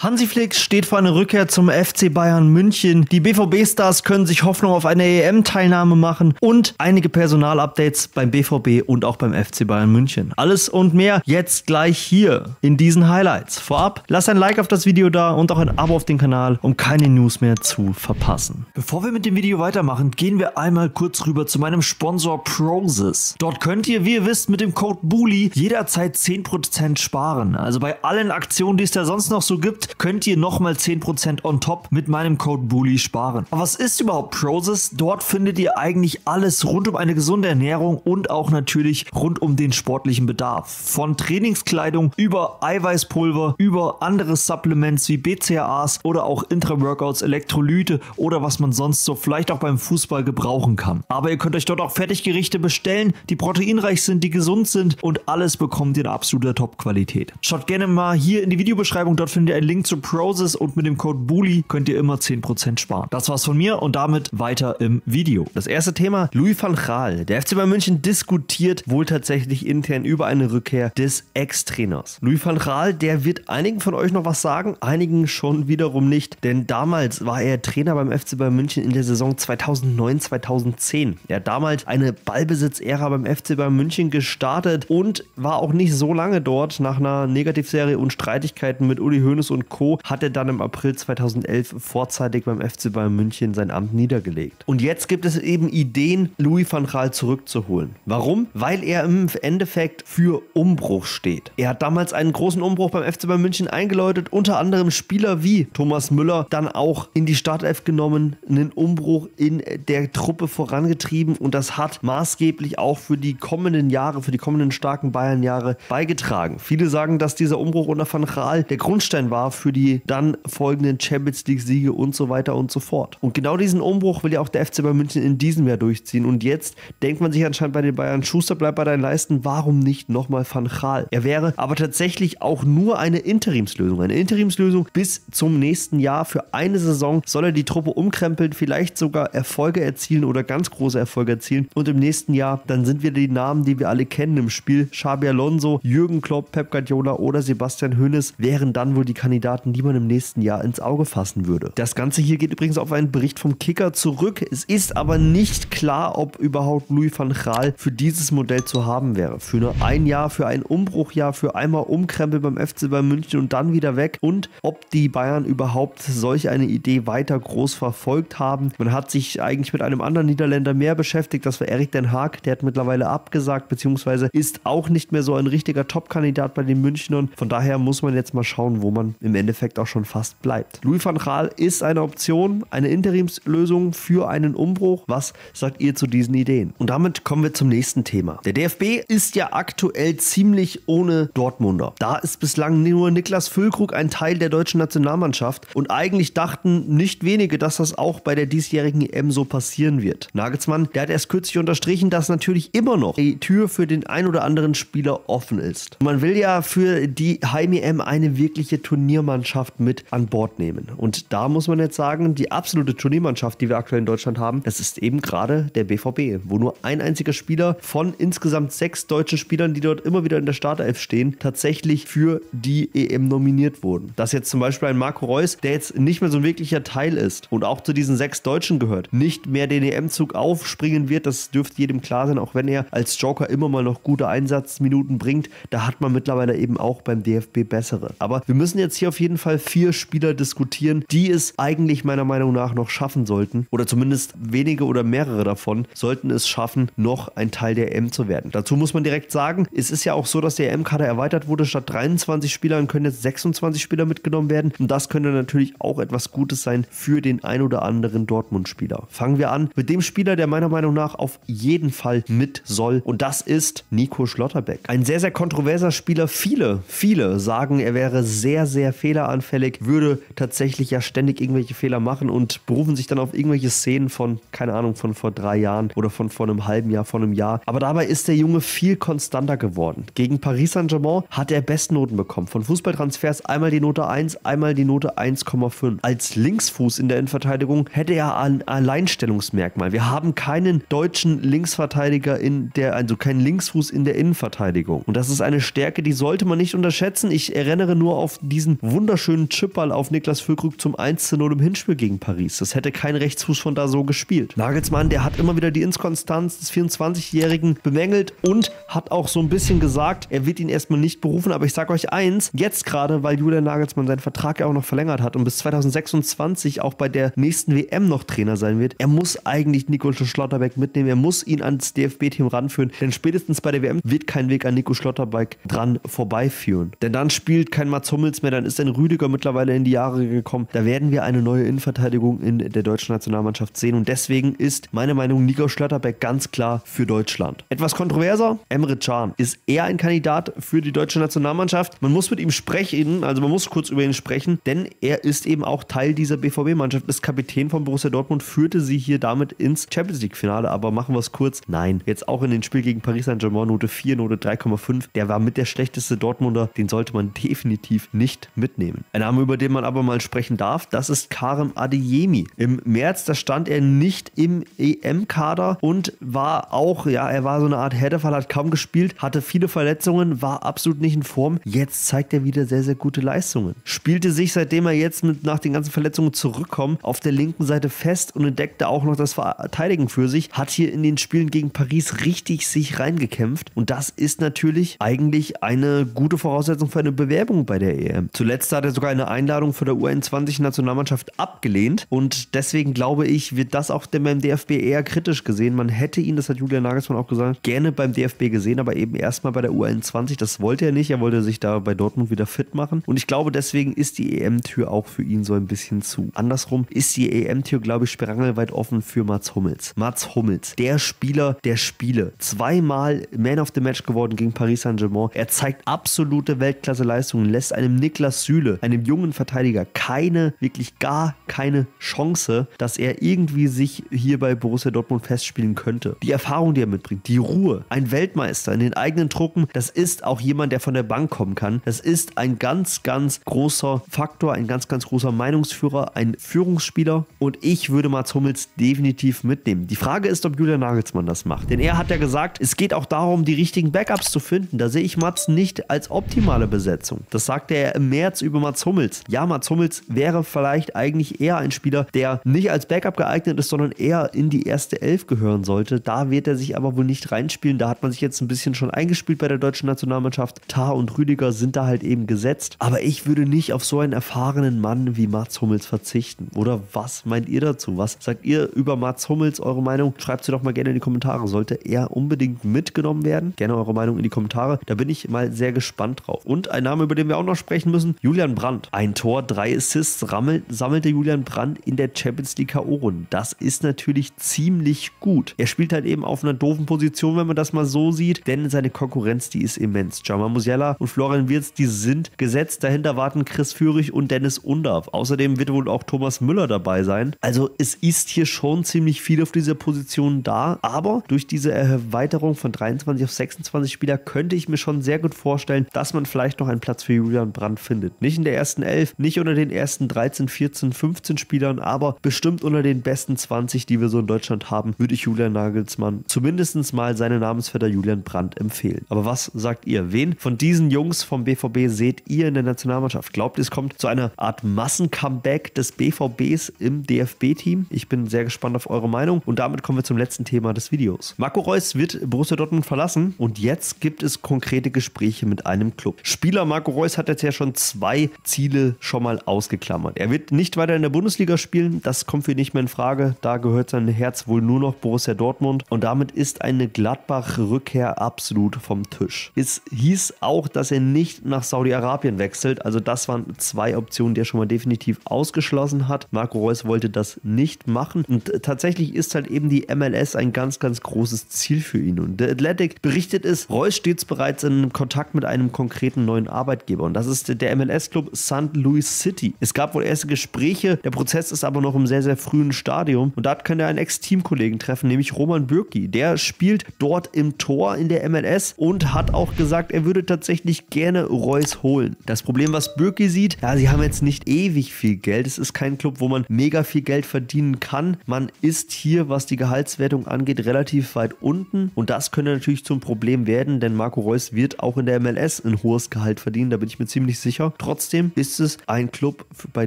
Hansi Flick steht vor einer Rückkehr zum FC Bayern München. Die BVB-Stars können sich Hoffnung auf eine EM-Teilnahme machen und einige Personalupdates beim BVB und auch beim FC Bayern München. Alles und mehr jetzt gleich hier in diesen Highlights. Vorab, lass ein Like auf das Video da und auch ein Abo auf den Kanal, um keine News mehr zu verpassen. Bevor wir mit dem Video weitermachen, gehen wir einmal kurz rüber zu meinem Sponsor Prozis. Dort könnt ihr, wie ihr wisst, mit dem Code BULI jederzeit 10% sparen. Also bei allen Aktionen, die es da sonst noch so gibt, könnt ihr nochmal 10% on top mit meinem Code BULLY sparen. Aber was ist überhaupt Prozess? Dort findet ihr eigentlich alles rund um eine gesunde Ernährung und auch natürlich rund um den sportlichen Bedarf. Von Trainingskleidung über Eiweißpulver, über andere Supplements wie BCAAs oder auch Intra-Workouts, Elektrolyte oder was man sonst so vielleicht auch beim Fußball gebrauchen kann. Aber ihr könnt euch dort auch Fertiggerichte bestellen, die proteinreich sind, die gesund sind und alles bekommt ihr in absoluter Top-Qualität. Schaut gerne mal hier in die Videobeschreibung, dort findet ihr einen Link Link zu Prozess und mit dem Code BULLY könnt ihr immer 10% sparen. Das war's von mir und damit weiter im Video. Das erste Thema, Louis van Gaal. Der FC Bayern München diskutiert wohl tatsächlich intern über eine Rückkehr des Ex-Trainers. Louis van Gaal, der wird einigen von euch noch was sagen, einigen schon wiederum nicht, denn damals war er Trainer beim FC Bayern München in der Saison 2009-2010. Er hat damals eine Ballbesitz-Ära beim FC Bayern München gestartet und war auch nicht so lange dort nach einer Negativserie und Streitigkeiten mit Uli Hoeneß und Co. hat er dann im April 2011 vorzeitig beim FC Bayern München sein Amt niedergelegt. Und jetzt gibt es eben Ideen, Louis van Gaal zurückzuholen. Warum? Weil er im Endeffekt für Umbruch steht. Er hat damals einen großen Umbruch beim FC Bayern München eingeläutet, unter anderem Spieler wie Thomas Müller dann auch in die Startelf genommen, einen Umbruch in der Truppe vorangetrieben und das hat maßgeblich auch für die kommenden Jahre, für die kommenden starken Bayern-Jahre beigetragen. Viele sagen, dass dieser Umbruch unter Van Gaal der Grundstein war für die dann folgenden Champions League-Siege und so weiter und so fort. Und genau diesen Umbruch will ja auch der FC Bayern München in diesem Jahr durchziehen. Und jetzt denkt man sich anscheinend bei den Bayern, Schuster bleibt bei deinen Leisten, warum nicht nochmal Van Gaal? Er wäre aber tatsächlich auch nur eine Interimslösung. Eine Interimslösung bis zum nächsten Jahr. Für eine Saison soll er die Truppe umkrempeln, vielleicht sogar Erfolge erzielen oder ganz große Erfolge erzielen. Und im nächsten Jahr, dann sind wieder die Namen, die wir alle kennen im Spiel. Xabi Alonso, Jürgen Klopp, Pep Guardiola oder Sebastian Hoeneß wären dann wohl die Kandidaten Kandidaten, die man im nächsten Jahr ins Auge fassen würde. Das Ganze hier geht übrigens auf einen Bericht vom Kicker zurück. Es ist aber nicht klar, ob überhaupt Louis van Gaal für dieses Modell zu haben wäre. Für nur ein Jahr, für ein Umbruchjahr, für einmal umkrempeln beim FC bei München und dann wieder weg und ob die Bayern überhaupt solch eine Idee weiter groß verfolgt haben. Man hat sich eigentlich mit einem anderen Niederländer mehr beschäftigt. Das war Erik Den Haag. Der hat mittlerweile abgesagt, beziehungsweise ist auch nicht mehr so ein richtiger Top-Kandidat bei den Münchnern. Von daher muss man jetzt mal schauen, wo man im Endeffekt auch schon fast bleibt. Louis van Gaal ist eine Option, eine Interimslösung für einen Umbruch. Was sagt ihr zu diesen Ideen? Und damit kommen wir zum nächsten Thema. Der DFB ist ja aktuell ziemlich ohne Dortmunder. Da ist bislang nur Niklas Füllkrug ein Teil der deutschen Nationalmannschaft und eigentlich dachten nicht wenige, dass das auch bei der diesjährigen EM so passieren wird. Nagelsmann, der hat erst kürzlich unterstrichen, dass natürlich immer noch die Tür für den ein oder anderen Spieler offen ist. Man will ja für die Heim-EM eine wirkliche Turniermannschaft Turniermannschaft mit an Bord nehmen. Und da muss man jetzt sagen, die absolute Turniermannschaft, die wir aktuell in Deutschland haben, das ist eben gerade der BVB, wo nur ein einziger Spieler von insgesamt sechs deutschen Spielern, die dort immer wieder in der Startelf stehen, tatsächlich für die EM nominiert wurden. Dass jetzt zum Beispiel ein Marco Reus, der jetzt nicht mehr so ein wirklicher Teil ist und auch zu diesen sechs Deutschen gehört, nicht mehr den EM-Zug aufspringen wird, das dürfte jedem klar sein, auch wenn er als Joker immer mal noch gute Einsatzminuten bringt. Da hat man mittlerweile eben auch beim DFB bessere. Aber wir müssen jetzt hier auf jeden Fall vier Spieler diskutieren, die es eigentlich meiner Meinung nach noch schaffen sollten. Oder zumindest wenige oder mehrere davon sollten es schaffen, noch ein Teil der EM zu werden. Dazu muss man direkt sagen, es ist ja auch so, dass der EM-Kader erweitert wurde. Statt 23 Spielern können jetzt 26 Spieler mitgenommen werden. Und das könnte natürlich auch etwas Gutes sein für den ein oder anderen Dortmund-Spieler. Fangen wir an mit dem Spieler, der meiner Meinung nach auf jeden Fall mit soll. Und das ist Nico Schlotterbeck. Ein sehr, sehr kontroverser Spieler. Viele, viele sagen, er wäre sehr, sehr fehleranfällig, würde tatsächlich ja ständig irgendwelche Fehler machen und berufen sich dann auf irgendwelche Szenen von, keine Ahnung, von vor drei Jahren oder von vor einem halben Jahr, vor einem Jahr. Aber dabei ist der Junge viel konstanter geworden. Gegen Paris Saint-Germain hat er Bestnoten bekommen. Von Fußballtransfers einmal die Note 1, einmal die Note 1,5. Als Linksfuß in der Innenverteidigung hätte er ein Alleinstellungsmerkmal. Wir haben keinen deutschen Linksverteidiger in der, also keinen Linksfuß in der Innenverteidigung. Und das ist eine Stärke, die sollte man nicht unterschätzen. Ich erinnere nur auf diesen wunderschönen Chipball auf Niklas Füllkrug zum 1 0 im Hinspiel gegen Paris. Das hätte kein Rechtsfuß von da so gespielt. Nagelsmann, der hat immer wieder die Inkonstanz des 24-Jährigen bemängelt und hat auch so ein bisschen gesagt, er wird ihn erstmal nicht berufen. Aber ich sage euch eins, jetzt gerade, weil Julian Nagelsmann seinen Vertrag ja auch noch verlängert hat und bis 2026 auch bei der nächsten WM noch Trainer sein wird, er muss eigentlich Nico Schlotterbeck mitnehmen. Er muss ihn ans DFB-Team ranführen, denn spätestens bei der WM wird kein Weg an Nico Schlotterbeck dran vorbeiführen. Denn dann spielt kein Mats Hummels mehr, dann ist ein Rüdiger mittlerweile in die Jahre gekommen. Da werden wir eine neue Innenverteidigung in der deutschen Nationalmannschaft sehen und deswegen ist meine Meinung Nico Schlotterbeck ganz klar für Deutschland. Etwas kontroverser, Emre Can ist eher ein Kandidat für die deutsche Nationalmannschaft. Man muss mit ihm sprechen, also man muss kurz über ihn sprechen, denn er ist eben auch Teil dieser BVB-Mannschaft, ist Kapitän von Borussia Dortmund, führte sie hier damit ins Champions League-Finale. Aber machen wir es kurz. Nein, jetzt auch in den Spiel gegen Paris Saint-Germain Note 4, Note 3,5. Der war mit der schlechteste Dortmunder. Den sollte man definitiv nicht mitnehmen. Ein Name, über den man aber mal sprechen darf, das ist Karim Adeyemi. Im März, da stand er nicht im EM-Kader und war auch, ja, er war so eine Art Härtefall, hat kaum gespielt, hatte viele Verletzungen, war absolut nicht in Form. Jetzt zeigt er wieder sehr, sehr gute Leistungen. Spielte sich, seitdem er jetzt mit, nach den ganzen Verletzungen zurückkommt, auf der linken Seite fest und entdeckte auch noch das Verteidigen für sich. Hat hier in den Spielen gegen Paris richtig sich reingekämpft. Und das ist natürlich eigentlich eine gute Voraussetzung für eine Bewerbung bei der EM. Zuletzt hat er sogar eine Einladung für der U21-Nationalmannschaft abgelehnt. Und deswegen glaube ich, wird das auch beim DFB eher kritisch gesehen. Man hätte ihn, das hat Julian Nagelsmann auch gesagt, gerne beim DFB gesehen, aber eben erstmal bei der U21. Das wollte er nicht. Er wollte sich da bei Dortmund wieder fit machen. Und ich glaube, deswegen ist die EM-Tür auch für ihn so ein bisschen zu. Andersrum ist die EM-Tür, glaube ich, sprangelweit offen für Mats Hummels. Mats Hummels, der Spieler der Spiele. Zweimal Man of the Match geworden gegen Paris Saint-Germain. Er zeigt absolute Weltklasse-Leistungen, lässt einem Niklas Süle, einem jungen Verteidiger, keine, wirklich gar keine Chance, dass er irgendwie sich hier bei Borussia Dortmund festspielen könnte. Die Erfahrung, die er mitbringt, die Ruhe, ein Weltmeister in den eigenen Truppen, das ist auch jemand, der von der Bank kommen kann. Das ist ein ganz, ganz großer Faktor, ein ganz, ganz großer Meinungsführer, ein Führungsspieler und ich würde Mats Hummels definitiv mitnehmen. Die Frage ist, ob Julian Nagelsmann das macht. Denn er hat ja gesagt, es geht auch darum, die richtigen Backups zu finden. Da sehe ich Mats nicht als optimale Besetzung. Das sagte er im März über Mats Hummels. Ja, Mats Hummels wäre vielleicht eigentlich eher ein Spieler, der nicht als Backup geeignet ist, sondern eher in die erste Elf gehören sollte. Da wird er sich aber wohl nicht reinspielen. Da hat man sich jetzt ein bisschen schon eingespielt bei der deutschen Nationalmannschaft. Tar und Rüdiger sind da halt eben gesetzt. Aber ich würde nicht auf so einen erfahrenen Mann wie Mats Hummels verzichten. Oder was meint ihr dazu? Was sagt ihr über Mats Hummels? Eure Meinung? Schreibt sie doch mal gerne in die Kommentare. Sollte er unbedingt mitgenommen werden? Gerne eure Meinung in die Kommentare. Da bin ich mal sehr gespannt drauf. Und ein Name, über den wir auch noch sprechen müssen: Julian Brandt. Ein Tor, drei Assists rammelt, sammelte Julian Brandt in der Champions League K.O.-Runde. Das ist natürlich ziemlich gut. Er spielt halt eben auf einer doofen Position, wenn man das mal so sieht, denn seine Konkurrenz, die ist immens. Jamal Musiala und Florian Wirtz, die sind gesetzt. Dahinter warten Chris Führig und Dennis Undarf. Außerdem wird wohl auch Thomas Müller dabei sein. Also es ist hier schon ziemlich viel auf dieser Position da, aber durch diese Erweiterung von 23 auf 26 Spieler könnte ich mir schon sehr gut vorstellen, dass man vielleicht noch einen Platz für Julian Brandt findet. Nicht in der ersten 11, nicht unter den ersten 13, 14, 15 Spielern, aber bestimmt unter den besten 20, die wir so in Deutschland haben, würde ich Julian Nagelsmann zumindest mal seine Namensvetter Julian Brandt empfehlen. Aber was sagt ihr? Wen von diesen Jungs vom BVB seht ihr in der Nationalmannschaft? Glaubt ihr, es kommt zu einer Art Massencomeback des BVBs im DFB-Team? Ich bin sehr gespannt auf eure Meinung und damit kommen wir zum letzten Thema des Videos. Marco Reus wird Borussia Dortmund verlassen und jetzt gibt es konkrete Gespräche mit einem Club. Spieler Marco Reus hat jetzt ja schon zwei Ziele schon mal ausgeklammert. Er wird nicht weiter in der Bundesliga spielen, das kommt für ihn nicht mehr in Frage. Da gehört sein Herz wohl nur noch Borussia Dortmund und damit ist eine Gladbach-Rückkehr absolut vom Tisch. Es hieß auch, dass er nicht nach Saudi-Arabien wechselt, also das waren zwei Optionen, die er schon mal definitiv ausgeschlossen hat. Marco Reus wollte das nicht machen und tatsächlich ist halt eben die MLS ein ganz, ganz großes Ziel für ihn. Und der Athletic berichtet es, Reus steht bereits in Kontakt mit einem konkreten neuen Arbeitgeber und das ist der MLS-Club St. Louis City. Es gab wohl erste Gespräche, der Prozess ist aber noch im sehr, sehr frühen Stadium und da kann er einen Ex-Teamkollegen treffen, nämlich Roman Bürki. Der spielt dort im Tor in der MLS und hat auch gesagt, er würde tatsächlich gerne Reus holen. Das Problem, was Bürki sieht, ja, sie haben jetzt nicht ewig viel Geld. Es ist kein Club, wo man mega viel Geld verdienen kann. Man ist hier, was die Gehaltswertung angeht, relativ weit unten und das könnte natürlich zum Problem werden, denn Marco Reus wird auch in der MLS ein hohes Gehalt verdienen, da bin ich mir ziemlich sicher. Trotzdem ist es ein Club, bei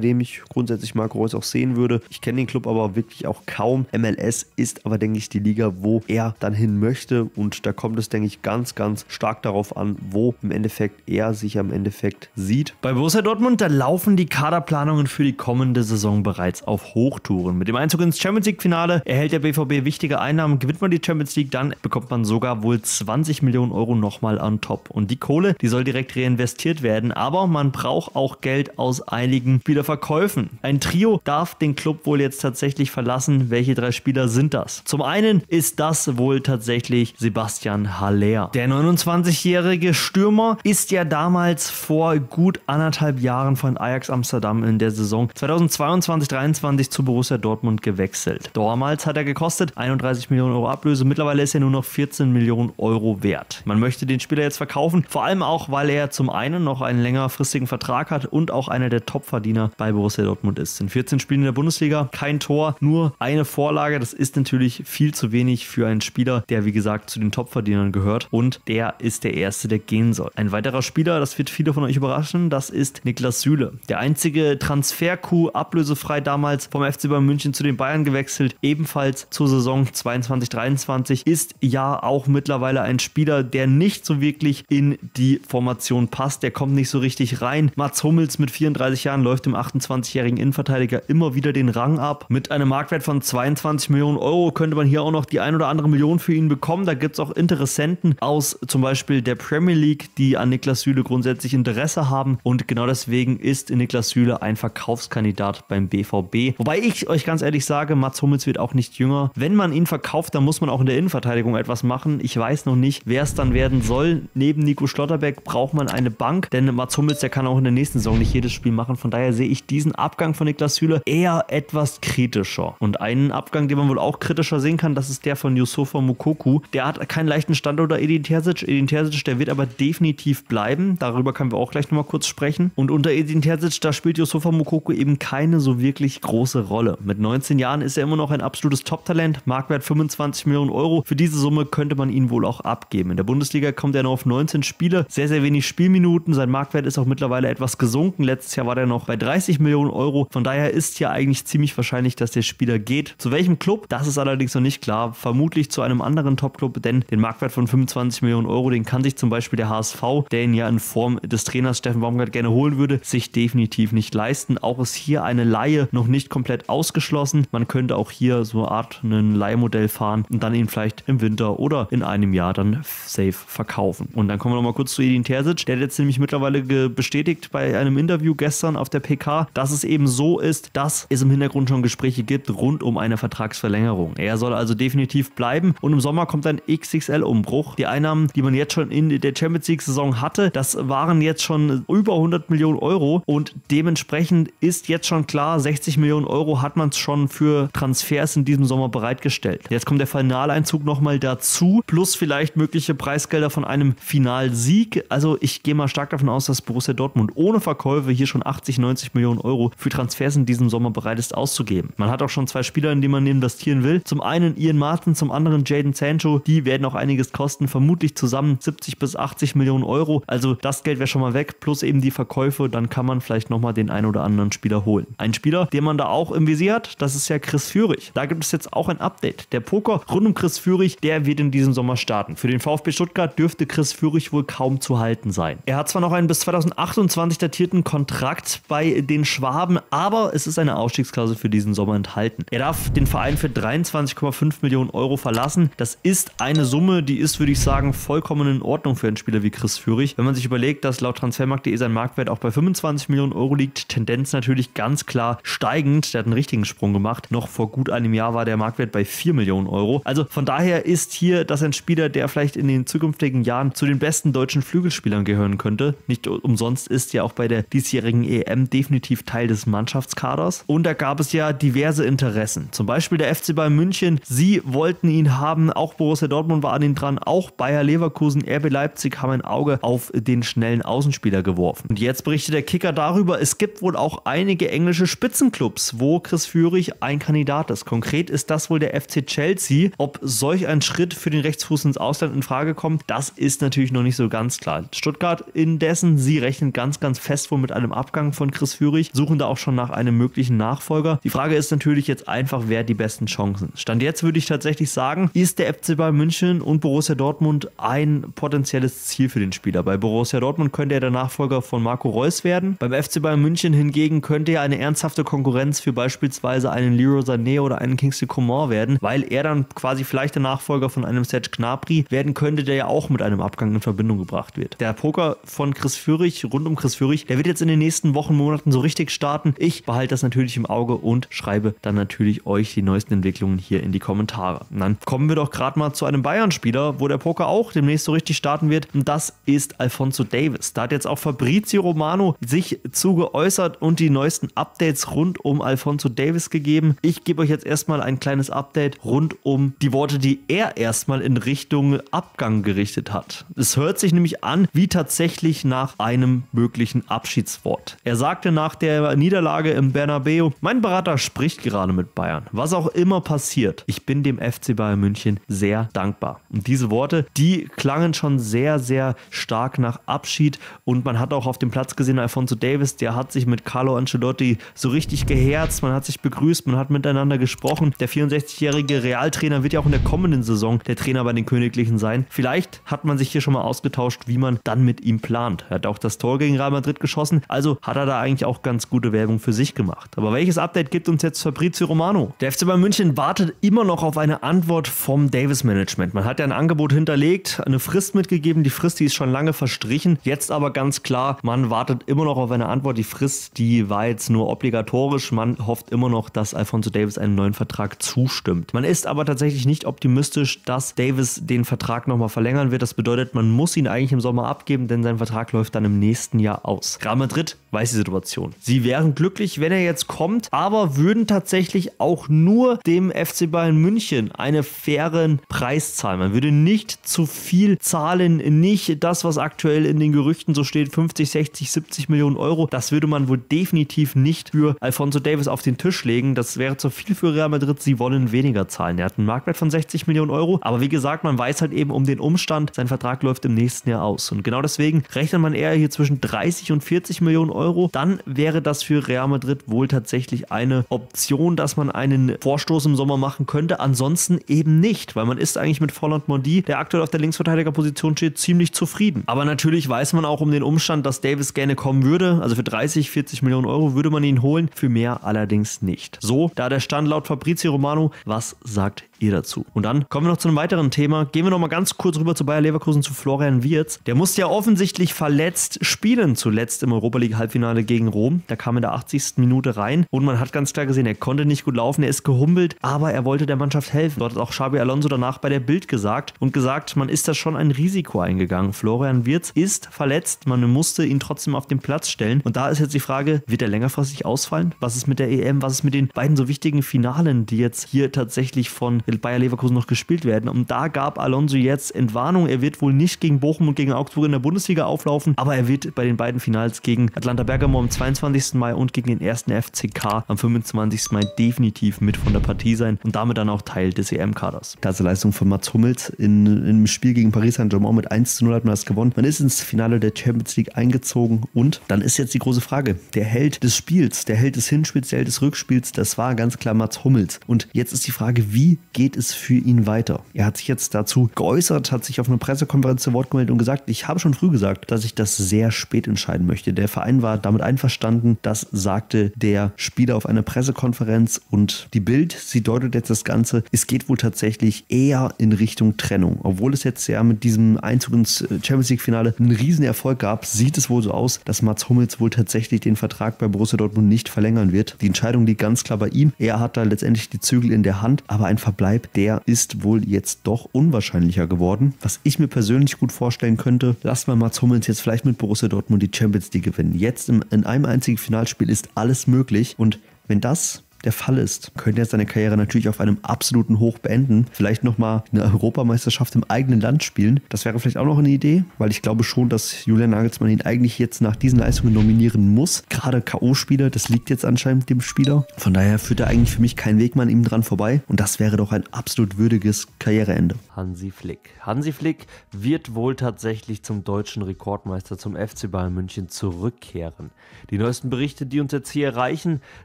dem ich grundsätzlich Marco Reus auch sehen würde. Ich kenne den Club aber wirklich auch kaum. MLS ist aber, denke ich, die Liga, wo er dann hin möchte. Und da kommt es, denke ich, ganz, ganz stark darauf an, wo im Endeffekt er sich am Endeffekt sieht. Bei Borussia Dortmund, da laufen die Kaderplanungen für die kommende Saison bereits auf Hochtouren. Mit dem Einzug ins Champions League-Finale erhält der BVB wichtige Einnahmen. Gewinnt man die Champions League, dann bekommt man sogar wohl 20 Millionen Euro nochmal on top. Und die Kohle, die soll direkt reinvestiert werden. Aber man braucht auch Geld aus einigen Spielerverkäufen. Ein Trio darf den Club wohl jetzt tatsächlich verlassen. Welche drei Spieler sind das? Zum einen ist das wohl tatsächlich Sebastian Haller. Der 29-jährige Stürmer ist ja damals vor gut anderthalb Jahren von Ajax Amsterdam in der Saison 2022-23 zu Borussia Dortmund gewechselt. Damals hat er gekostet 31 Millionen Euro Ablöse. Mittlerweile ist er nur noch 14 Millionen Euro wert. Man möchte den Spieler jetzt verkaufen, vor allem auch, weil er zum einen noch einen längerfristigen Vertrag hat und auch einer der Topverdiener bei Borussia Dortmund ist. In 14 Spielen in der Bundesliga kein Tor, nur eine Vorlage. Das ist natürlich viel zu wenig für einen Spieler, der wie gesagt zu den Topverdienern gehört und der ist der erste, der gehen soll. Ein weiterer Spieler, das wird viele von euch überraschen, das ist Niklas Süle. Der einzige Transfer-Coup ablösefrei damals vom FC Bayern München zu den Bayern gewechselt, ebenfalls zur Saison 22-23, ist ja auch mittlerweile ein Spieler, der nicht so wirklich in die Formation passt. Der kommt nicht so richtig rein. Mats Hummels mit 34 Jahren läuft dem 28-jährigen Innenverteidiger immer wieder den Rang ab. Mit einem Marktwert von 22 Millionen Euro könnte man hier auch noch die ein oder andere Million für ihn bekommen. Da gibt es auch Interessenten aus zum Beispiel der Premier League, die an Niklas Süle grundsätzlich Interesse haben. Und genau deswegen ist Niklas Süle ein Verkaufskandidat beim BVB. Wobei ich euch ganz ehrlich sage, Mats Hummels wird auch nicht jünger. Wenn man ihn verkauft, dann muss man auch in der Innenverteidigung etwas machen. Ich weiß noch nicht, wer es dann werden soll. Neben Nico Schlotterbeck braucht man eine Bank, denn Mats Hummels, der kann auch in der nächsten Saison nicht jedes Spiel machen. Von daher sehe ich diesen Abgang von Niklas Süle eher etwas kritischer. Und einen Abgang, den man wohl auch kritischer sehen kann, das ist der von Yusufa Mukoku. Der hat keinen leichten Stand oder Edin Terzic. Edin Terzic, der wird aber definitiv bleiben. Darüber können wir auch gleich nochmal kurz sprechen. Und unter Edin Terzic, da spielt Yusufa Mukoku eben keine so wirklich große Rolle. Mit 19 Jahren ist er immer noch ein absolutes Top-Talent. Marktwert 25 Millionen Euro. Für diese Summe könnte man ihn wohl auch abgeben. In der Bundesliga kommt er noch auf 19 Spiele. Sehr, sehr wenig Spielminuten. Sein Marktwert ist auch mittlerweile etwas gesunken. Letztes Jahr war der noch bei 30 Millionen Euro. Von daher ist hier eigentlich ziemlich wahrscheinlich, dass der Spieler geht. Zu welchem Club? Das ist allerdings noch nicht klar. Vermutlich zu einem anderen Top-Club, denn den Marktwert von 25 Millionen Euro, den kann sich zum Beispiel der HSV, der ihn ja in Form des Trainers Steffen Baumgart gerne holen würde, sich definitiv nicht leisten. Auch ist hier eine Laie noch nicht komplett ausgeschlossen. Man könnte auch hier so eine Art ein Leihmodell fahren und dann ihn vielleicht im Winter oder in einem Jahr dann safe verkaufen. Und dann kommen wir nochmal kurz zu Edin Terzic. Der hat jetzt nämlich mittlerweile bestätigt bei einem Interview gestern auf der PK, dass es eben so ist, dass es im Hintergrund schon Gespräche gibt rund um eine Vertragsverlängerung. Er soll also definitiv bleiben und im Sommer kommt ein XXL-Umbruch. Die Einnahmen, die man jetzt schon in der Champions League-Saison hatte, das waren jetzt schon über 100 Millionen Euro und dementsprechend ist jetzt schon klar, 60 Millionen Euro hat man schon für Transfers in diesem Sommer bereitgestellt. Jetzt kommt der Finaleinzug nochmal dazu, plus vielleicht mögliche Preisgelder von einem Finalsieg. Also ich gehe mal stark davon aus, dass Borussia Dortmund ohne Verkäufe hier schon 80, 90 Millionen Euro für Transfers in diesem Sommer bereit ist auszugeben. Man hat auch schon zwei Spieler, in die man investieren will. Zum einen Ian Martin, zum anderen Jaden Sancho. Die werden auch einiges kosten, vermutlich zusammen 70 bis 80 Millionen Euro. Also das Geld wäre schon mal weg, plus eben die Verkäufe. Dann kann man vielleicht nochmal den einen oder anderen Spieler holen. Ein Spieler, den man da auch im Visier hat, das ist ja Chris Führig. Da gibt es jetzt auch ein Update. Der Poker rund um Chris Führig, der wird in diesem Sommer starten. Für den VfB Stuttgart dürfte Chris Führig wohl kaum zu halten sein. Er hat zwar noch einen bis 2028 datierten Kontrakt bei den Schwaben, aber es ist eine Ausstiegsklausel für diesen Sommer enthalten. Er darf den Verein für 23,5 Millionen Euro verlassen. Das ist eine Summe, die ist, würde ich sagen, vollkommen in Ordnung für einen Spieler wie Chris Führig. Wenn man sich überlegt, dass laut Transfermarkt.de sein Marktwert auch bei 25 Millionen Euro liegt, Tendenz natürlich ganz klar steigend. Der hat einen richtigen Sprung gemacht. Noch vor gut einem Jahr war der Marktwert bei 4 Millionen Euro. Also von daher ist hier das ein Spieler, der vielleicht in den zukünftigen Jahren zu den besten deutschen Flügelspielern gehören könnte. Nicht umsonst ist ja auch bei der diesjährigen EM definitiv Teil des Mannschaftskaders. Und da gab es ja diverse Interessen. Zum Beispiel der FC Bayern München. Sie wollten ihn haben. Auch Borussia Dortmund war an ihn dran. Auch Bayer Leverkusen, RB Leipzig haben ein Auge auf den schnellen Außenspieler geworfen. Und jetzt berichtet der Kicker darüber, es gibt wohl auch einige englische Spitzenclubs, wo Chris Führig ein Kandidat ist. Konkret ist das wohl der FC Chelsea. Ob solch ein Schritt für den Rechtsfuß ins Ausland in Frage kommt, das ist natürlich noch nicht so ganz klar. Stuttgart indessen, sie rechnen ganz ganz, ganz fest wohl mit einem Abgang von Chris Führig, suchen da auch schon nach einem möglichen Nachfolger. Die Frage ist natürlich jetzt einfach, wer die besten Chancen. Stand jetzt würde ich tatsächlich sagen, ist der FC Bayern München und Borussia Dortmund ein potenzielles Ziel für den Spieler. Bei Borussia Dortmund könnte er der Nachfolger von Marco Reus werden. Beim FC Bayern München hingegen könnte er eine ernsthafte Konkurrenz für beispielsweise einen Leroy Sané oder einen Kingsley Coman werden, weil er dann quasi vielleicht der Nachfolger von einem Serge Gnabry werden könnte, der ja auch mit einem Abgang in Verbindung gebracht wird. Der Poker von Chris Führig, rund um Chris Führig, der wird jetzt in den nächsten Wochen, Monaten so richtig starten. Ich behalte das natürlich im Auge und schreibe dann natürlich euch die neuesten Entwicklungen hier in die Kommentare. Und dann kommen wir doch gerade mal zu einem Bayern-Spieler, wo der Poker auch demnächst so richtig starten wird. Und das ist Alfonso Davis. Da hat jetzt auch Fabrizio Romano sich zu geäußert und die neuesten Updates rund um Alfonso Davis gegeben. Ich gebe euch jetzt erstmal ein kleines Update rund um die Worte, die er erstmal in Richtung Abgang gerichtet hat. Es hört sich nämlich an wie tatsächlich nach einem möglichen Abschiedswort. Er sagte nach der Niederlage im Bernabeu, mein Berater spricht gerade mit Bayern. Was auch immer passiert, ich bin dem FC Bayern München sehr dankbar. Und diese Worte, die klangen schon sehr, sehr stark nach Abschied und man hat auch auf dem Platz gesehen, Alfonso Davis, der hat sich mit Carlo Ancelotti so richtig geherzt, man hat sich begrüßt, man hat miteinander gesprochen. Der 64-jährige Realtrainer wird ja auch in der kommenden Saison der Trainer bei den Königlichen sein. Vielleicht hat man sich hier schon mal ausgetauscht, wie man dann mit ihm plant. Er hat auch das Tor gegen Real Madrid geschossen, also hat er da eigentlich auch ganz gute Werbung für sich gemacht. Aber welches Update gibt uns jetzt Fabrizio Romano? Der FC Bayern München wartet immer noch auf eine Antwort vom Davis-Management. Man hat ja ein Angebot hinterlegt, eine Frist mitgegeben. Die Frist, die ist schon lange verstrichen. Jetzt aber ganz klar, man wartet immer noch auf eine Antwort. Die Frist, die war jetzt nur obligatorisch. Man hofft immer noch, dass Alfonso Davis einen neuen Vertrag zustimmt. Man ist aber tatsächlich nicht optimistisch, dass Davis den Vertrag nochmal verlängern wird. Das bedeutet, man muss ihn eigentlich im Sommer abgeben, denn sein Vertrag läuft dann im nächsten Jahr aus. Real Madrid weiß die Situation. Sie wären glücklich, wenn er jetzt kommt, aber würden tatsächlich auch nur dem FC Bayern München einen fairen Preis zahlen. Man würde nicht zu viel zahlen, nicht das, was aktuell in den Gerüchten so steht, 50, 60, 70 Millionen Euro. Das würde man wohl definitiv nicht für Alfonso Davis auf den Tisch legen. Das wäre zu viel für Real Madrid. Sie wollen weniger zahlen. Er hat einen Marktwert von 60 Millionen Euro, aber wie gesagt, man weiß halt eben um den Umstand, sein Vertrag läuft im nächsten Jahr aus. Und genau deswegen rechnet man eher hier zwischen 30 und 40 Millionen Euro. Dann wäre das für Real Madrid wohl tatsächlich eine Option, dass man einen Vorstoß im Sommer machen könnte. Ansonsten eben nicht, weil man ist eigentlich mit Volland Mondi, der aktuell auf der Linksverteidigerposition steht, ziemlich zufrieden. Aber natürlich weiß man auch um den Umstand, dass Davis gerne kommen würde. Also für 30, 40 Millionen Euro würde man ihn holen, für mehr allerdings nicht. So, da der Stand laut Fabrizio Romano, was sagt ihr dazu? Und dann kommen wir noch zu einem weiteren Thema. Gehen wir noch mal ganz kurz rüber zu Bayer Leverkusen, zu Florian Wirz. Der musste ja offensichtlich verletzt spielen, zuletzt im Europa League Halbfinale gegen Rom. Da kam in der 80. Minute rein und man hat ganz klar gesehen, er konnte nicht gut laufen, er ist gehumpelt, aber er wollte der Mannschaft helfen. Dort hat auch Xabi Alonso danach bei der Bild gesagt und gesagt, man ist da schon ein Risiko eingegangen. Florian Wirz ist verletzt, man musste ihn trotzdem auf den Platz stellen. Und da ist jetzt die Frage, wird er längerfristig ausfallen? Was ist mit der EM? Was ist mit den beiden so wichtigen Finalen, die jetzt hier tatsächlich von Bayer Leverkusen noch gespielt werden? Und da gab Alonso jetzt Entwarnung. Er wird wohl nicht gegen Bochum und gegen Augsburg in der Bundesliga auflaufen, aber er wird bei den beiden Finals gegen Atlanta Bergamo am 22. Mai und gegen den ersten FCK am 25. Mai definitiv mit von der Partie sein und damit dann auch Teil des EM-Kaders. Klasse Leistung von Mats Hummels in einem Spiel gegen Paris Saint-Germain mit 1 zu 0 hat man das gewonnen. Man ist ins Finale der Champions League eingezogen und dann ist jetzt die große Frage, der Held des Spiels, der Held des Hinspiels, der Held des Rückspiels, das war ganz klar Mats Hummels. Und jetzt ist die Frage, wie geht es für ihn weiter? Er hat sich jetzt dazu geäußert, hat sich auf einer Pressekonferenz zu Wort gemeldet und gesagt, ich habe schon früh gesagt, dass ich das sehr spät entscheiden möchte. Der Verein war damit einverstanden, das sagte der Spieler auf einer Pressekonferenz und die Bild, sie deutet jetzt das Ganze, es geht wohl tatsächlich eher in Richtung Trennung. Obwohl es jetzt ja mit diesem Einzug ins Champions League Finale einen riesen Erfolg gab, sieht es wohl so aus, dass Mats Hummels wohl tatsächlich den Vertrag bei Borussia Dortmund nicht verlängern wird. Die Entscheidung liegt ganz klar bei ihm. Er hat da letztendlich die Zügel in der Hand, aber ein Verbleib, der ist wohl jetzt doch unwahrscheinlicher geworden. Was ich mir persönlich gut vorstellen könnte, lasst mal Mats Hummels jetzt vielleicht mit Borussia Dortmund die Champions League gewinnen. Jetzt im, in einem einzigen Finalspiel ist alles möglich. Und wenn das der Fall ist, könnte er seine Karriere natürlich auf einem absoluten Hoch beenden. Vielleicht nochmal eine Europameisterschaft im eigenen Land spielen. Das wäre vielleicht auch noch eine Idee, weil ich glaube schon, dass Julian Nagelsmann ihn eigentlich jetzt nach diesen Leistungen nominieren muss. Gerade K.O.-Spieler, das liegt jetzt anscheinend dem Spieler. Von daher führt er eigentlich für mich kein Weg mehr an ihm dran vorbei. Und das wäre doch ein absolut würdiges Karriereende. Hansi Flick. Hansi Flick wird wohl tatsächlich zum deutschen Rekordmeister zum FC Bayern München zurückkehren. Die neuesten Berichte, die uns jetzt hier erreichen,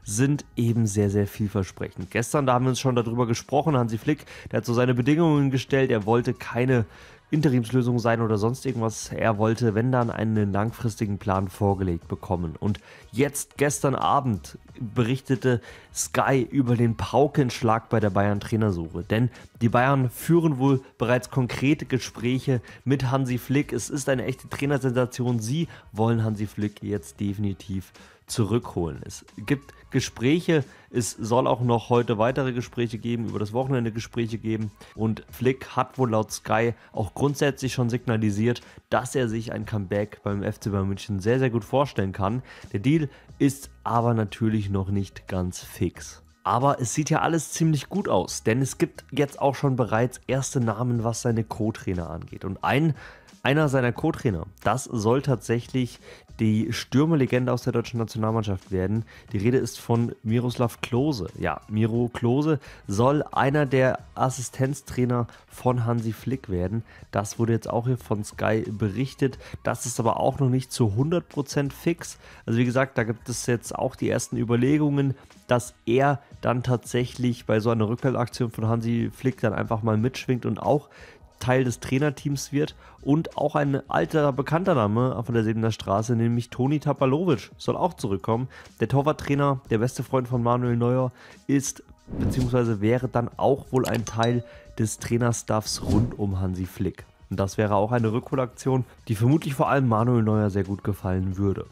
sind eben sehr, sehr vielversprechend. Gestern, da haben wir uns schon darüber gesprochen, Hansi Flick, der hat so seine Bedingungen gestellt, er wollte keine Interimslösung sein oder sonst irgendwas. Er wollte, wenn dann, einen langfristigen Plan vorgelegt bekommen. Und jetzt, gestern Abend, berichtete Sky über den Paukenschlag bei der Bayern-Trainersuche. Denn die Bayern führen wohl bereits konkrete Gespräche mit Hansi Flick. Es ist eine echte Trainersensation. Sie wollen Hansi Flick jetzt definitiv zurückholen. Es gibt Gespräche, es soll auch noch heute weitere Gespräche geben, über das Wochenende Gespräche geben und Flick hat wohl laut Sky auch grundsätzlich schon signalisiert, dass er sich ein Comeback beim FC Bayern München sehr, sehr gut vorstellen kann. Der Deal ist aber natürlich noch nicht ganz fix. Aber es sieht ja alles ziemlich gut aus, denn es gibt jetzt auch schon bereits erste Namen, was seine Co-Trainer angeht. Und ein einer seiner Co-Trainer. Das soll tatsächlich die Stürmerlegende aus der deutschen Nationalmannschaft werden. Die Rede ist von Miroslav Klose. Ja, Miro Klose soll einer der Assistenztrainer von Hansi Flick werden. Das wurde jetzt auch hier von Sky berichtet. Das ist aber auch noch nicht zu 100% fix. Also wie gesagt, da gibt es jetzt auch die ersten Überlegungen, dass er dann tatsächlich bei so einer Rückwärtsaktion von Hansi Flick dann einfach mal mitschwingt und auch Teil des Trainerteams wird und auch ein alter bekannter Name von der Sebener Straße, nämlich Toni Tapalovic, soll auch zurückkommen. Der Torwarttrainer, der beste Freund von Manuel Neuer, ist bzw. wäre dann auch wohl ein Teil des Trainerstaffs rund um Hansi Flick. Und das wäre auch eine Rückholaktion, die vermutlich vor allem Manuel Neuer sehr gut gefallen würde.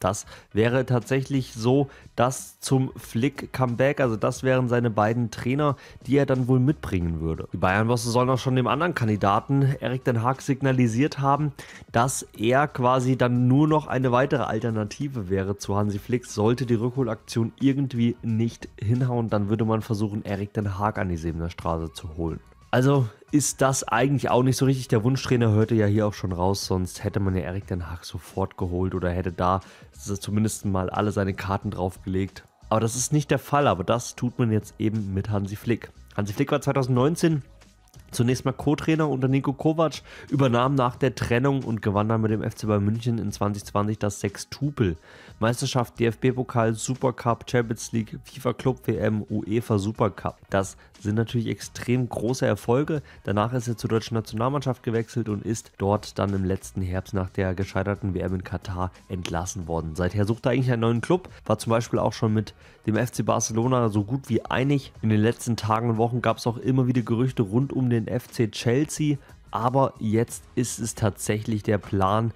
Das wäre tatsächlich so das zum Flick-Comeback. Also das wären seine beiden Trainer, die er dann wohl mitbringen würde. Die Bayern-Bosse sollen auch schon dem anderen Kandidaten, Erik Den Haag, signalisiert haben, dass er quasi dann nur noch eine weitere Alternative wäre zu Hansi Flick. Sollte die Rückholaktion irgendwie nicht hinhauen, dann würde man versuchen, Erik Den Haag an die Sebener Straße zu holen. Also ist das eigentlich auch nicht so richtig. Der Wunschtrainer hörte ja hier auch schon raus, sonst hätte man ja Erik Den Haag sofort geholt oder hätte da zumindest mal alle seine Karten draufgelegt. Aber das ist nicht der Fall, aber das tut man jetzt eben mit Hansi Flick. Hansi Flick war 2019 Zunächst mal Co-Trainer unter Nico Kovac, übernahm nach der Trennung und gewann dann mit dem FC Bayern München in 2020 das Sextupel. Meisterschaft, DFB-Pokal, Supercup, Champions League, FIFA Club WM, UEFA Supercup. Das sind natürlich extrem große Erfolge. Danach ist er zur deutschen Nationalmannschaft gewechselt und ist dort dann im letzten Herbst nach der gescheiterten WM in Katar entlassen worden. Seither sucht er eigentlich einen neuen Club, war zum Beispiel auch schon mit dem FC Barcelona so gut wie einig. In den letzten Tagen und Wochen gab es auch immer wieder Gerüchte rund um den FC Chelsea. Aber jetzt ist es tatsächlich der Plan,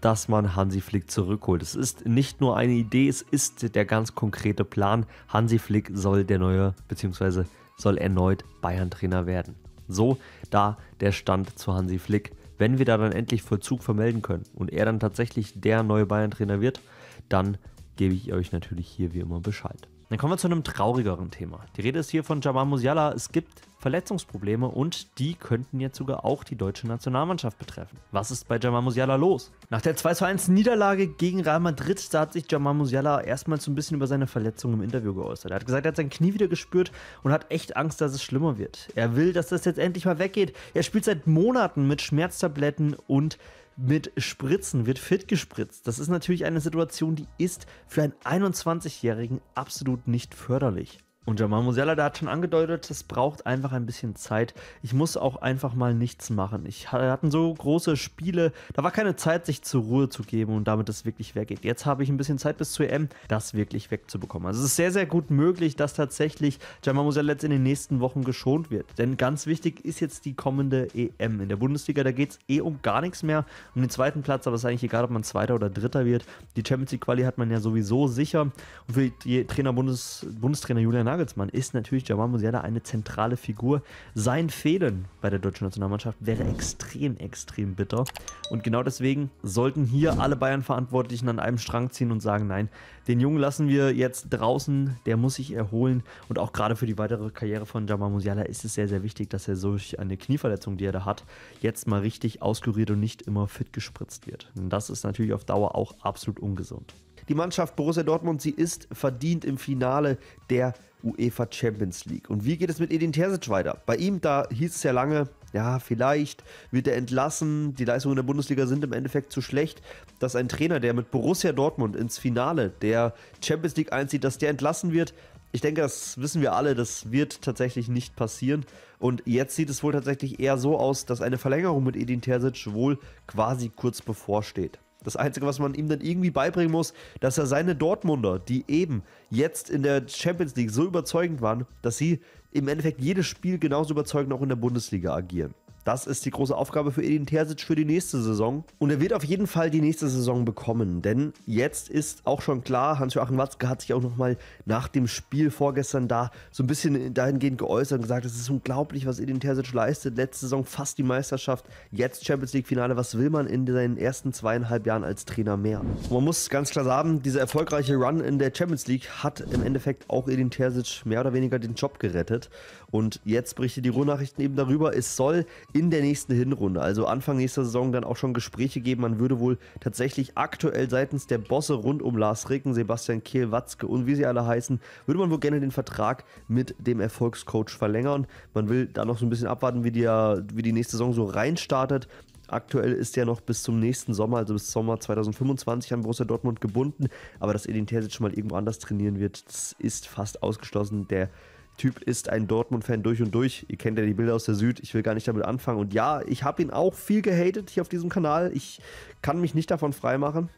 dass man Hansi Flick zurückholt. Es ist nicht nur eine Idee, es ist der ganz konkrete Plan. Hansi Flick soll der neue, beziehungsweise soll erneut Bayern-Trainer werden. So da der Stand zu Hansi Flick. Wenn wir da dann endlich Vollzug vermelden können und er dann tatsächlich der neue Bayern-Trainer wird, dann gebe ich euch natürlich hier wie immer Bescheid. Dann kommen wir zu einem traurigeren Thema. Die Rede ist hier von Jamal Musiala. Es gibt Verletzungsprobleme und die könnten jetzt sogar auch die deutsche Nationalmannschaft betreffen. Was ist bei Jamal Musiala los? Nach der 2-1 Niederlage gegen Real Madrid, da hat sich Jamal Musiala erstmal so ein bisschen über seine Verletzung im Interview geäußert. Er hat gesagt, er hat sein Knie wieder gespürt und hat echt Angst, dass es schlimmer wird. Er will, dass das jetzt endlich mal weggeht. Er spielt seit Monaten mit Schmerztabletten und mit Spritzen, wird fit gespritzt. Das ist natürlich eine Situation, die ist für einen 21-Jährigen absolut nicht förderlich. Und Jamal Musiala, der hat schon angedeutet, es braucht einfach ein bisschen Zeit. Ich muss auch einfach mal nichts machen. Ich hatten so große Spiele, da war keine Zeit, sich zur Ruhe zu geben und damit es wirklich weggeht. Jetzt habe ich ein bisschen Zeit bis zur EM, das wirklich wegzubekommen. Also es ist sehr, sehr gut möglich, dass tatsächlich Jamal Musiala jetzt in den nächsten Wochen geschont wird. Denn ganz wichtig ist jetzt die kommende EM. In der Bundesliga, da geht es eh um gar nichts mehr, um den zweiten Platz, aber es ist eigentlich egal, ob man Zweiter oder Dritter wird. Die Champions League Quali hat man ja sowieso sicher. Und für die Trainer Bundes, Bundestrainer Julian Nagelsmann ist natürlich Jamal Musiala eine zentrale Figur. Sein Fehlen bei der deutschen Nationalmannschaft wäre extrem, extrem bitter. Und genau deswegen sollten hier alle Bayern-Verantwortlichen an einem Strang ziehen und sagen, nein, den Jungen lassen wir jetzt draußen, der muss sich erholen. Und auch gerade für die weitere Karriere von Jamal Musiala ist es sehr, sehr wichtig, dass er durch eine Knieverletzung, die er da hat, jetzt mal richtig auskuriert und nicht immer fit gespritzt wird. Und das ist natürlich auf Dauer auch absolut ungesund. Die Mannschaft Borussia Dortmund, sie ist verdient im Finale der UEFA Champions League. Und wie geht es mit Edin Terzic weiter? Bei ihm, da hieß es ja lange, ja, vielleicht wird er entlassen. Die Leistungen der Bundesliga sind im Endeffekt zu schlecht, dass ein Trainer, der mit Borussia Dortmund ins Finale der Champions League einzieht, dass der entlassen wird. Ich denke, das wissen wir alle, das wird tatsächlich nicht passieren. Und jetzt sieht es wohl tatsächlich eher so aus, dass eine Verlängerung mit Edin Terzic wohl quasi kurz bevorsteht. Das Einzige, was man ihm dann irgendwie beibringen muss, dass er seine Dortmunder, die eben jetzt in der Champions League so überzeugend waren, dass sie im Endeffekt jedes Spiel genauso überzeugend auch in der Bundesliga agieren. Das ist die große Aufgabe für Edin Terzic für die nächste Saison. Und er wird auf jeden Fall die nächste Saison bekommen. Denn jetzt ist auch schon klar, Hans-Joachim Watzke hat sich auch nochmal nach dem Spiel vorgestern da so ein bisschen dahingehend geäußert und gesagt, es ist unglaublich, was Edin Terzic leistet. Letzte Saison fast die Meisterschaft, jetzt Champions League Finale. Was will man in seinen ersten zweieinhalb Jahren als Trainer mehr? Man muss ganz klar sagen, dieser erfolgreiche Run in der Champions League hat im Endeffekt auch Edin Terzic mehr oder weniger den Job gerettet. Und jetzt berichtet die Ruhrnachrichten eben darüber, es soll in der nächsten Hinrunde, also Anfang nächster Saison, dann auch schon Gespräche geben. Man würde wohl tatsächlich aktuell seitens der Bosse rund um Lars Ricken, Sebastian Kehl, Watzke und wie sie alle heißen, würde man wohl gerne den Vertrag mit dem Erfolgscoach verlängern. Man will da noch so ein bisschen abwarten, wie die, wie die nächste Saison so reinstartet. Aktuell ist er noch bis zum nächsten Sommer, also bis Sommer 2025 an Borussia Dortmund gebunden. Aber dass Edin Terzic schon mal irgendwo anders trainieren wird, das ist fast ausgeschlossen. Der Typ ist ein Dortmund-Fan durch und durch. Ihr kennt ja die Bilder aus der Süd. Ich will gar nicht damit anfangen. Und ja, ich habe ihn auch viel gehatet hier auf diesem Kanal. Ich kann mich nicht davon freimachen.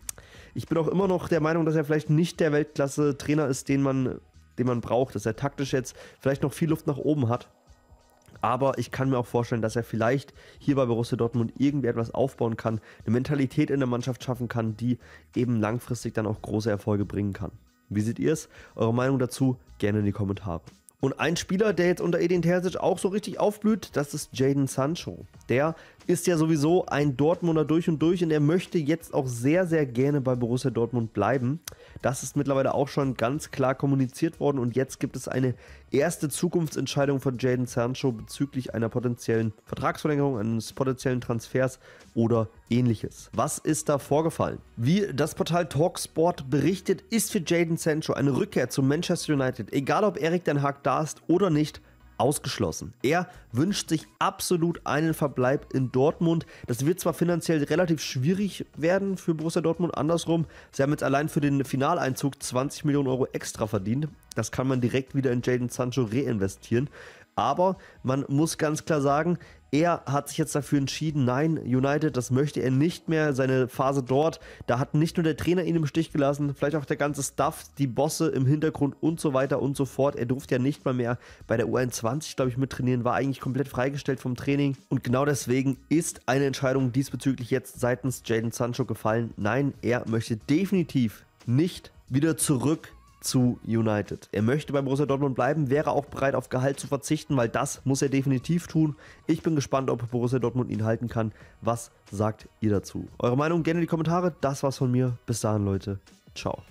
Ich bin auch immer noch der Meinung, dass er vielleicht nicht der Weltklasse-Trainer ist, den man, den man braucht. Dass er taktisch jetzt vielleicht noch viel Luft nach oben hat. Aber ich kann mir auch vorstellen, dass er vielleicht hier bei Borussia Dortmund irgendwie etwas aufbauen kann, eine Mentalität in der Mannschaft schaffen kann, die eben langfristig dann auch große Erfolge bringen kann. Wie seht ihr es? Eure Meinung dazu gerne in die Kommentare. Und ein Spieler, der jetzt unter Edin Terzic auch so richtig aufblüht, das ist Jaden Sancho. Der ist ja sowieso ein Dortmunder durch und durch und er möchte jetzt auch sehr, sehr gerne bei Borussia Dortmund bleiben. Das ist mittlerweile auch schon ganz klar kommuniziert worden und jetzt gibt es eine erste Zukunftsentscheidung von Jaden Sancho bezüglich einer potenziellen Vertragsverlängerung, eines potenziellen Transfers oder ähnliches. Was ist da vorgefallen? Wie das Portal Talksport berichtet, ist für Jaden Sancho eine Rückkehr zu Manchester United, egal ob Erik Den Haag da ist oder nicht, ausgeschlossen. Er wünscht sich absolut einen Verbleib in Dortmund. Das wird zwar finanziell relativ schwierig werden für Borussia Dortmund, andersrum. Sie haben jetzt allein für den Finaleinzug 20 Millionen Euro extra verdient. Das kann man direkt wieder in Jaden Sancho reinvestieren. Aber man muss ganz klar sagen, er hat sich jetzt dafür entschieden, nein, United, das möchte er nicht mehr. Seine Phase dort, da hat nicht nur der Trainer ihn im Stich gelassen, vielleicht auch der ganze Staff, die Bosse im Hintergrund und so weiter und so fort. Er durfte ja nicht mal mehr bei der U21, glaube ich, mittrainieren, war eigentlich komplett freigestellt vom Training. Und genau deswegen ist eine Entscheidung diesbezüglich jetzt seitens Jaden Sancho gefallen. Nein, er möchte definitiv nicht wieder zurück zu United. Er möchte bei Borussia Dortmund bleiben, wäre auch bereit auf Gehalt zu verzichten, weil das muss er definitiv tun. Ich bin gespannt, ob Borussia Dortmund ihn halten kann. Was sagt ihr dazu? Eure Meinung gerne in die Kommentare. Das war's von mir. Bis dahin, Leute. Ciao.